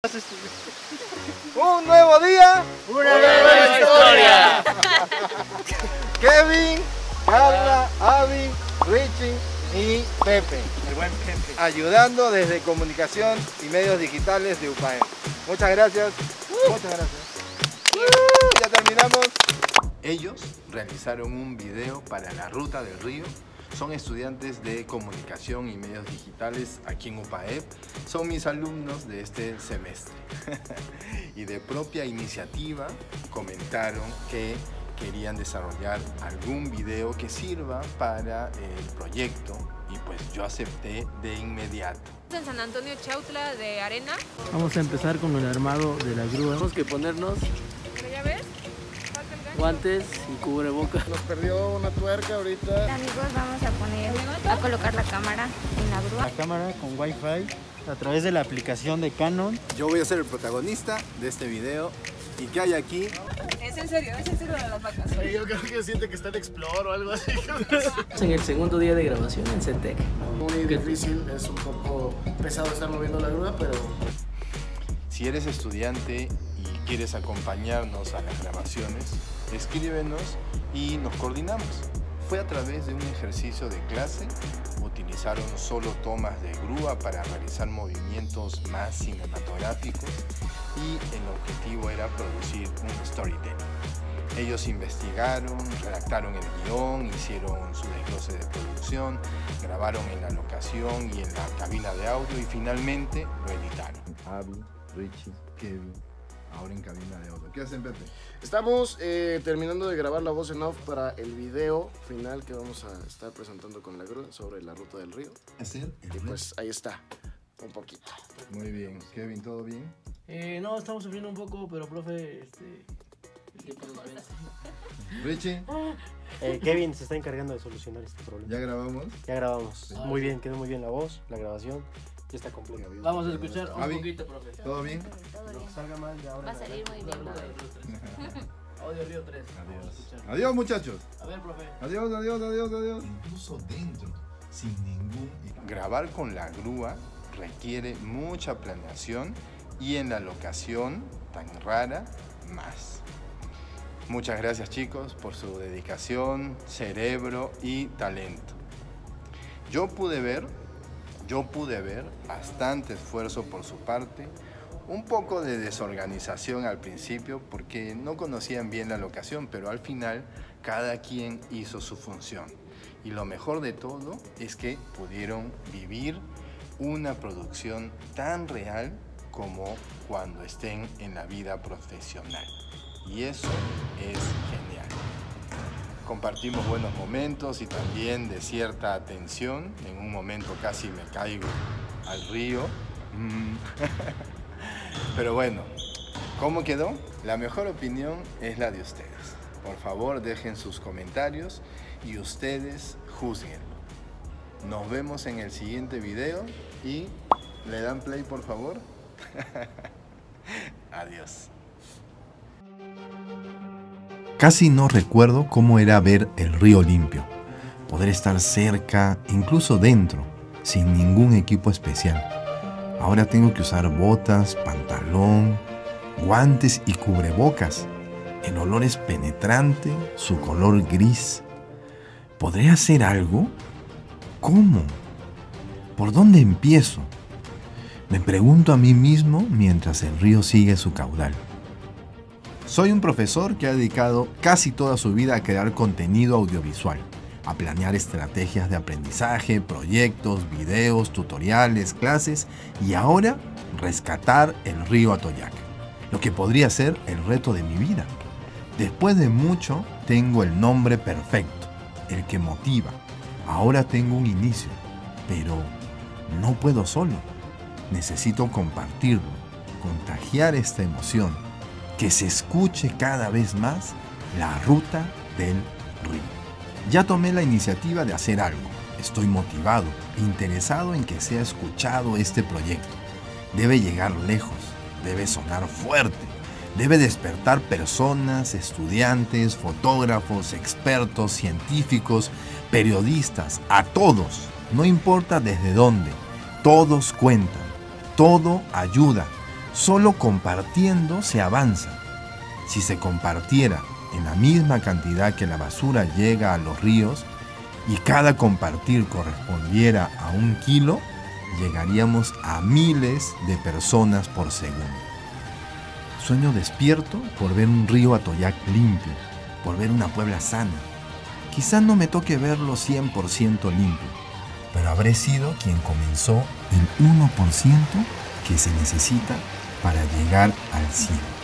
Un nuevo día, una nueva historia. Kevin, Carla, Avi, Richie y Pepe. El buen Pepe. Ayudando desde comunicación y medios digitales de UPAE. Muchas gracias. Muchas gracias. Uh, ya terminamos. Ellos realizaron un video para la ruta del río. Son estudiantes de comunicación y medios digitales aquí en UPAEP. Son mis alumnos de este semestre. y de propia iniciativa comentaron que querían desarrollar algún video que sirva para el proyecto y pues yo acepté de inmediato. En San Antonio Chautla de Arena. Vamos a empezar con el armado de la grúa. Tenemos que ponernos Pero ya ves, falta el gancho. Guantes y cubrebocas. Nos perdió una tuerca ahorita. Amigos, vamos a poner, a colocar la cámara en la grúa. la cámara con wifi a través de la aplicación de Canon. Yo voy a ser el protagonista de este video. ¿Y qué hay aquí? Es en serio, es en serio de las vacas. Yo creo que siente que está en Explore o algo así. En el segundo día de grabación en Centec. Muy difícil, es un poco pesado estar moviendo la grúa, pero Si eres estudiante y quieres acompañarnos a las grabaciones, escríbenos y nos coordinamos. Fue a través de un ejercicio de clase, utilizaron solo tomas de grúa para realizar movimientos más cinematográficos y el objetivo era producir un storytelling. Ellos investigaron, redactaron el guion, hicieron su desglose de producción, grabaron en la locación y en la cabina de audio y finalmente lo editaron. Richie, Kevin, ahora en cabina de audio. ¿Qué hacen, Pepe? estamos eh, terminando de grabar la voz en off para el video final que vamos a estar presentando con la grúa sobre la ruta del río. Hacer el Y pues ahí está, un poquito. Muy bien. Kevin, ¿todo bien? Eh, no, estamos sufriendo un poco, pero profe, este, el tiempo nos vence. Richie, Eh, Kevin se está encargando de solucionar este problema. ¿ya grabamos? Ya grabamos. Ah, Muy sí. bien, quedó muy bien la voz, la grabación. Ya está completa. Vamos a escuchar un poquito, profe. ¿Todo bien? Lo que salga mal ya ahora. Va a salir muy bien. Audio Río 3. Adiós. Adiós, muchachos. A ver, profe. Adiós, adiós, adiós, adiós. Incluso dentro, sin ningún... Grabar con la grúa requiere mucha planeación y en la locación tan rara, más. Muchas gracias chicos por su dedicación, cerebro y talento. Yo pude ver, yo pude ver bastante esfuerzo por su parte, un poco de desorganización al principio porque no conocían bien la locación, pero al final cada quien hizo su función. Y lo mejor de todo es que pudieron vivir una producción tan real como cuando estén en la vida profesional. Y eso es genial. Compartimos buenos momentos y también de cierta atención. En un momento casi me caigo al río. Pero bueno, ¿cómo quedó? La mejor opinión es la de ustedes. Por favor, dejen sus comentarios y ustedes juzguenlo. Nos vemos en el siguiente video y le dan play, por favor. Adiós. Casi no recuerdo cómo era ver el río limpio, poder estar cerca, incluso dentro, sin ningún equipo especial. Ahora tengo que usar botas, pantalón, guantes y cubrebocas. El olor es penetrante, su color gris. ¿Podré hacer algo? ¿Cómo? ¿Por dónde empiezo? Me pregunto a mí mismo mientras el río sigue su caudal. Soy un profesor que ha dedicado casi toda su vida a crear contenido audiovisual, a planear estrategias de aprendizaje, proyectos, videos, tutoriales, clases y ahora rescatar el río Atoyac, lo que podría ser el reto de mi vida. Después de mucho, tengo el nombre perfecto, el que motiva. Ahora tengo un inicio, pero no puedo solo. Necesito compartirlo, contagiar esta emoción, que se escuche cada vez más la ruta del río. Ya tomé la iniciativa de hacer algo. Estoy motivado, interesado en que sea escuchado este proyecto. Debe llegar lejos, debe sonar fuerte, debe despertar personas, estudiantes, fotógrafos, expertos, científicos, periodistas, a todos, no importa desde dónde, todos cuentan, todo ayuda, Solo compartiendo se avanza. Si se compartiera en la misma cantidad que la basura llega a los ríos y cada compartir correspondiera a un kilo, llegaríamos a miles de personas por segundo. Sueño despierto por ver un río Atoyac limpio, por ver una Puebla sana. Quizá no me toque verlo 100% limpio, pero habré sido quien comenzó el 1% que se necesita para llegar al 100%.